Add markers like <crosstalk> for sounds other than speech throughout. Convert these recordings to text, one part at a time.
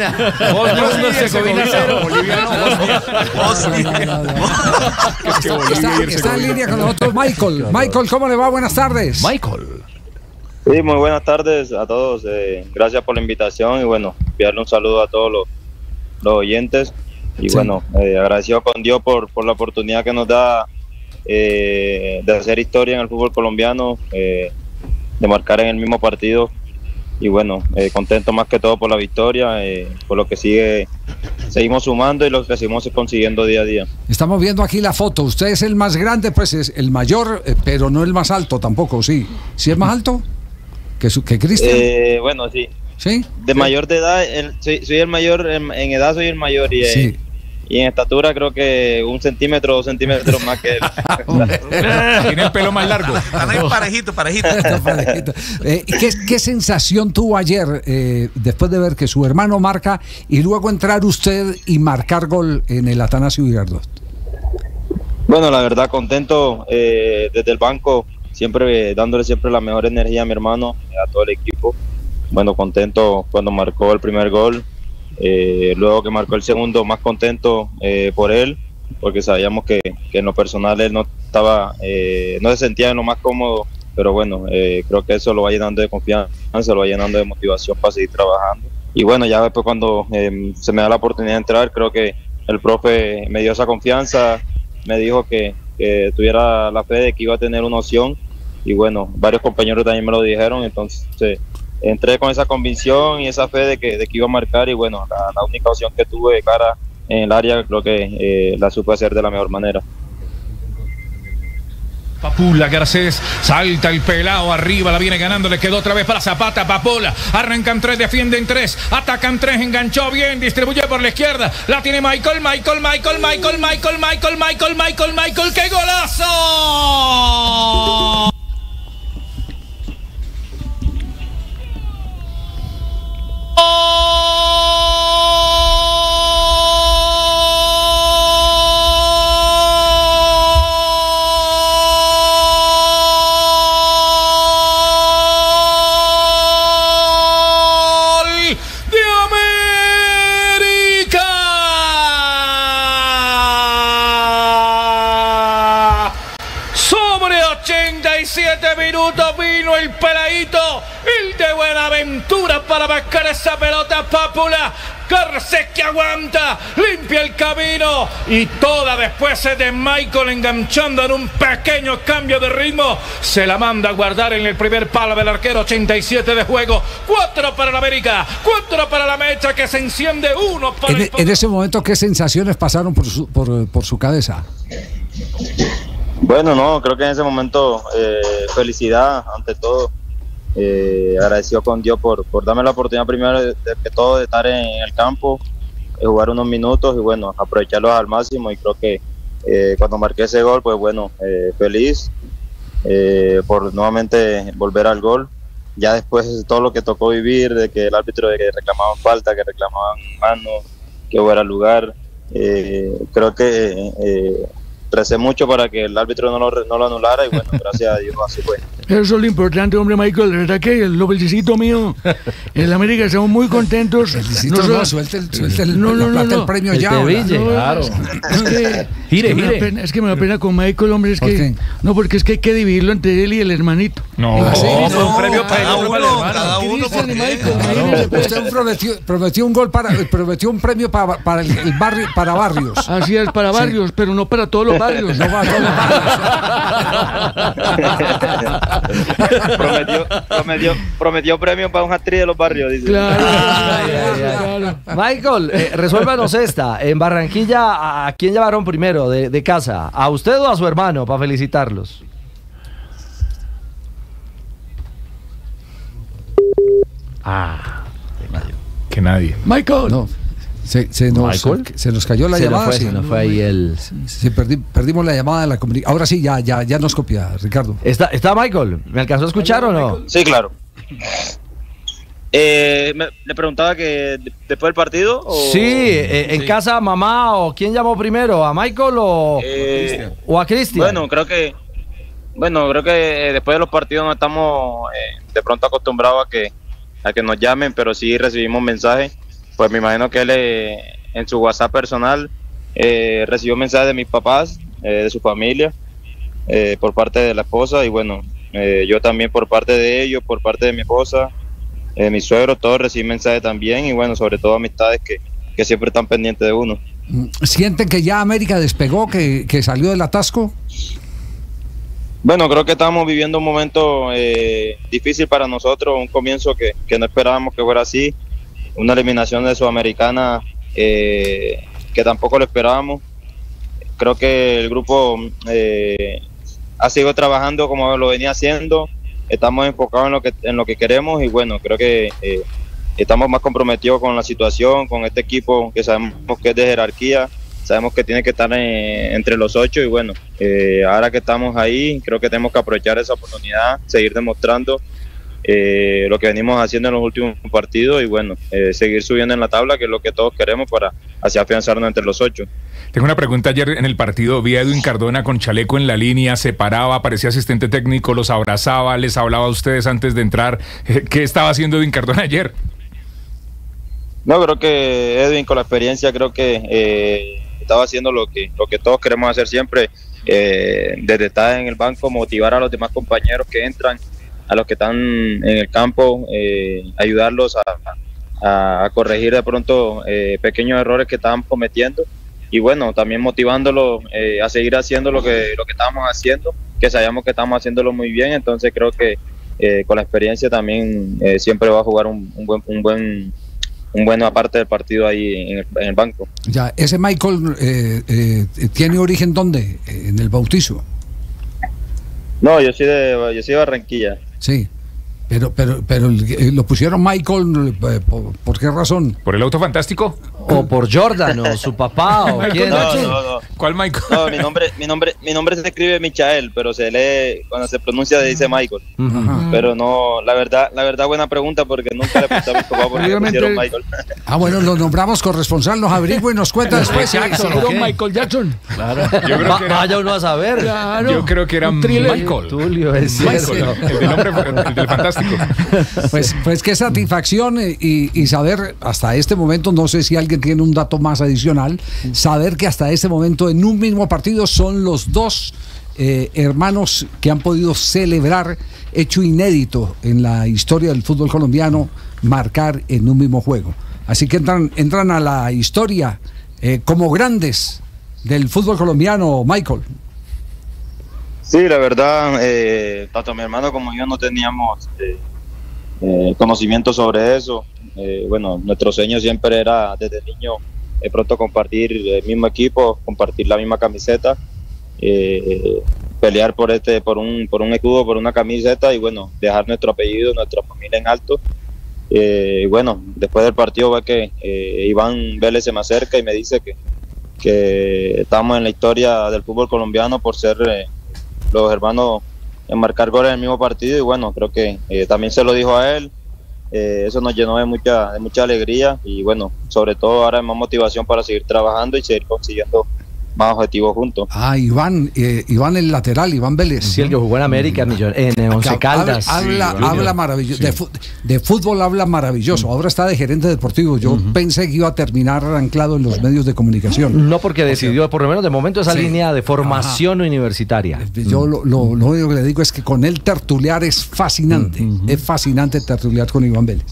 Herzegovina. Está, está en línea con nosotros Michael. Michael, ¿cómo le va? Buenas tardes. Michael. Sí, muy buenas tardes a todos. eh, gracias por la invitación y bueno, enviarle un saludo a todos los, los oyentes. Y Sí. bueno, eh, agradecido con Dios por, por la oportunidad que nos da eh, de hacer historia en el fútbol colombiano, eh, de marcar en el mismo partido. Y bueno, eh, contento más que todo por la victoria, eh, por lo que sigue, seguimos sumando y lo que seguimos consiguiendo día a día. Estamos viendo aquí la foto. Usted es el más grande, pues es el mayor, eh, pero no el más alto tampoco, sí. ¿Sí es más alto? ¿Que, su- que Cristian? Eh, bueno, sí, ¿Sí? de mayor de edad, el- soy, soy el mayor, en, en edad soy el mayor y, eh, Sí. Y en estatura creo que un centímetro, dos centímetros más que él. <laughs> Tiene el pelo más largo. <laughs> Parejito, parejito. <laughs> Parejito. Eh, ¿qué, qué sensación tuvo ayer eh, después de ver que su hermano marca y luego entrar usted y marcar gol en el Atanasio Girardot? Bueno, la verdad contento eh, desde el banco, siempre eh, dándole siempre la mejor energía a mi hermano, eh, a todo el equipo. Bueno, contento cuando marcó el primer gol, eh, luego que marcó el segundo, más contento eh, por él, porque sabíamos que, que en lo personal él no estaba, eh, no se sentía en lo más cómodo, pero bueno, eh, creo que eso lo va llenando de confianza, lo va llenando de motivación para seguir trabajando. Y bueno, ya después cuando eh, se me da la oportunidad de entrar, creo que el profe me dio esa confianza, me dijo que, que tuviera la fe de que iba a tener una opción y bueno, varios compañeros también me lo dijeron, entonces entré con esa convicción y esa fe de que, de que iba a marcar y bueno, la, única opción que tuve de cara en el área creo que eh, la supe hacer de la mejor manera. Papula Garcés, salta el pelado arriba, la viene ganando, le quedó otra vez para Zapata, Papola, arrancan tres, defienden tres, atacan tres, enganchó bien, distribuye por la izquierda, la tiene Michael, Michael, Michael, Michael, Michael, Michael, Michael, Michael, Michael, ¡qué golazo! 87 minutos vino el peladito, el de Buenaventura para marcar esa pelota pápula. Garcés que aguanta, limpia el camino y toda después es de Michael enganchando en un pequeño cambio de ritmo. Se la manda a guardar en el primer palo del arquero, 87 de juego. 4 para la América, 4 para la mecha que se enciende, uno para En, el en ese momento, ¿qué sensaciones pasaron por su, por, por su cabeza? Bueno, no, creo que en ese momento eh, felicidad ante todo. Eh, agradecido con Dios por, por darme la oportunidad primero de, todo de estar en, el campo, de jugar unos minutos y bueno, aprovecharlos al máximo y creo que eh, cuando marqué ese gol, pues bueno, eh, feliz eh, por nuevamente volver al gol. Ya después todo lo que tocó vivir, de que el árbitro de que reclamaban falta, que reclamaban mano, que fuera lugar, eh, creo que eh, recé mucho para que el árbitro no lo, no lo anulara y bueno, <laughs> gracias a Dios así fue. Eso es lo importante, hombre, Michael. De verdad que lo felicito mío. <laughs> En la América estamos muy contentos. Felicito, No suelte el, suelte el- No, no, la no, plata no. del premio El ya. Teville, ahora. claro. Es que, Gire, es que me da gire. pena- es que me da pena con Michael, hombre. Es ¿Por que, qué? no, porque es que hay que dividirlo entre él y el hermanito. No, Ah, sí, fue un premio para cada el uno, cada uno Cristian por y Michael, imagínese, Usted prometió, prometió un gol para, prometió un premio para, para el, el barrio, para barrios. Así es, para barrios, pero no para todos los barrios. No va a todos los barrios. <laughs> <laughs> prometió, prometió, prometió premio para un actriz de los barrios, dice. Claro, <laughs> Ay, ay, ay. claro. Michael, eh, resuélvanos esta. En Barranquilla, ¿a quién llevaron primero de, de casa? ¿A usted o a su hermano para felicitarlos? Ah, Que nadie. Michael. No, se, se nos, Michael. se nos cayó la se nos llamada. fue, sí. se nos fue ahí el... Sí, perdi- perdimos la llamada de la comunicación. Ahora sí, ya, ya, ya nos copia, Ricardo. ¿Está, ¿Está Michael? ¿Me alcanzó a escuchar o no? Sí, claro. Eh, me- le preguntaba que de- después del partido. O... Sí, eh, en casa mamá o quién llamó primero, a Michael o, Eh, o a Cristian. Bueno, creo que bueno, creo que eh, después de los partidos no estamos eh, de pronto acostumbrados a que a que nos llamen, pero sí recibimos mensajes pues me imagino que él eh, en su WhatsApp personal eh, recibió mensajes de mis papás, eh, de su familia, eh, por parte de la esposa y bueno, eh, yo también por parte de ellos, por parte de mi esposa, mi suegro, todos reciben mensajes también y bueno, sobre todo amistades que, que siempre están pendientes de uno. ¿Sienten que ya América despegó, que, que salió del atasco? Bueno, creo que estamos viviendo un momento eh, difícil para nosotros, un comienzo que, que no esperábamos que fuera así, una eliminación de Sudamericana eh, que tampoco lo esperábamos. Creo que el grupo eh, ha seguido trabajando como lo venía haciendo, estamos enfocados en lo que, en lo que queremos y bueno, creo que eh, estamos más comprometidos con la situación, con este equipo que sabemos que es de jerarquía, sabemos que tiene que estar en- entre los ocho y bueno, eh, ahora que estamos ahí, creo que tenemos que aprovechar esa oportunidad, seguir demostrando eh, lo que venimos haciendo en los últimos partidos y bueno, eh, seguir subiendo en la tabla, que es lo que todos queremos para así afianzarnos entre los ocho. Tengo una pregunta ayer en el partido. Vi a Edwin Cardona con chaleco en la línea, se paraba, parecía asistente técnico, los abrazaba, les hablaba a ustedes antes de entrar. ¿Qué estaba haciendo Edwin Cardona ayer? No, creo que Edwin con la experiencia creo que eh, estaba haciendo lo que, lo que todos queremos hacer siempre, eh, desde estar en el banco, motivar a los demás compañeros que entran, a los que están en el campo, eh, ayudarlos a, a- a corregir de pronto eh, pequeños errores que estaban cometiendo y bueno, también motivándolos eh, a seguir haciendo lo que, lo que estábamos haciendo, que sabíamos que estamos haciéndolo muy bien, entonces creo que eh, con la experiencia también eh, siempre va a jugar un, un buen... Un buen un buena parte del partido ahí en el, en el banco. Ya, ese Michael eh, eh, tiene origen dónde? En el bautizo. No, yo soy de, yo soy de Barranquilla. Sí. Pero, pero, pero eh, lo pusieron Michael, eh, ¿por, por qué razón? ¿Por el auto fantástico? O por Jordan, o su papá, o <laughs> quién. No, no, no. ¿Cuál Michael? No, mi nombre, mi nombre, mi nombre se escribe Michael, pero se lee, cuando se pronuncia se dice Michael. Pero no, la verdad, la verdad buena pregunta porque nunca le pregunté a mi papá por qué pusieron Michael. <laughs> Ah, bueno, lo nombramos corresponsal, nos averigua y nos cuenta después. Jackson. Michael Jackson. Yo creo Va- que era, vaya uno a saber. Claro. yo creo que era. Michael. Tulio, es Michael, cierto. el del hombre, el del fantástico. <laughs> Pues, pues qué satisfacción y, y saber hasta este momento, no sé si alguien tiene un dato más adicional, saber que hasta este momento en un mismo partido son los dos eh, hermanos que han podido celebrar, hecho inédito en la historia del fútbol colombiano, marcar en un mismo juego. Así que entran, entran a la historia eh, como grandes del fútbol colombiano, Michael. Sí, la verdad, eh, tanto mi hermano como yo no teníamos eh, eh, conocimiento sobre eso. Eh, bueno, nuestro sueño siempre era desde niño de pronto compartir el mismo equipo, compartir la misma camiseta, eh, pelear por este, por un, por un escudo, por una camiseta y bueno, dejar nuestro apellido, nuestra familia en alto. Y bueno, después del partido ve que Iván Vélez se me acerca y me dice que, que estamos en la historia del fútbol colombiano por ser los hermanos en marcar goles en el mismo partido y bueno, creo que eh, también se lo dijo a él. Eh, eso nos llenó de mucha, de mucha alegría y bueno, sobre todo ahora hay más motivación para seguir trabajando y seguir consiguiendo más objetivos juntos. Ah, Iván, eh, Iván el lateral, Iván Vélez. Sí, el que jugó en América, en Once Habla- Caldas. Habla, Sí, habla maravilloso. De, fútbol habla maravilloso. Ahora está de gerente deportivo. Yo pensé que iba a terminar anclado en los medios de comunicación. No porque decidió, por lo menos de momento, esa Sí. línea de formación universitaria. Yo lo, lo- lo único que le digo es que con él tertuliar es fascinante. Es fascinante tertuliar con Iván Vélez.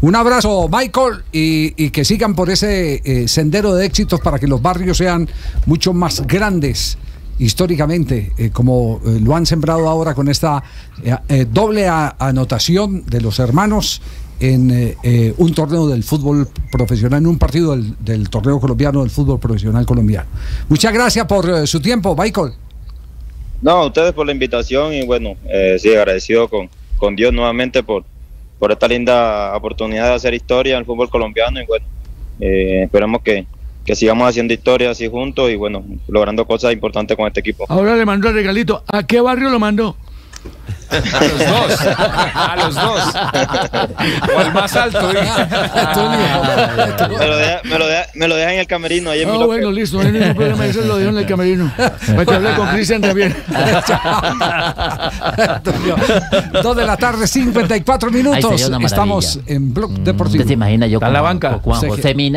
Un abrazo, Michael, y, y que sigan por ese eh, sendero de éxitos para que los barrios sean mucho más grandes históricamente, eh, como eh, lo han sembrado ahora con esta eh, eh, doble a- anotación de los hermanos en un torneo del fútbol profesional, en un partido del, torneo colombiano del fútbol profesional colombiano. Muchas gracias por su tiempo, Michael. No, a ustedes por la invitación y bueno, sí, agradecido con, con Dios nuevamente por, por esta linda oportunidad de hacer historia en el fútbol colombiano y bueno, esperemos que, que sigamos haciendo historia así juntos y bueno, logrando cosas importantes con este equipo. Ahora le mandó el regalito. ¿A qué barrio lo mandó? A los dos. A los dos. O al más alto. ¿eh? Me lo deja, me lo deja, me lo deja en el camerino. Ahí en mi Ah, locker. bueno, listo, no hay ningún problema, eso lo dejo en el camerino. Para que hable con Cristian también. <laughs> Dos de la tarde, 54 Ay, minutos. Estamos en Blog Deportivo. ¿Usted se imagina yo con, la banca. Juan José Mina?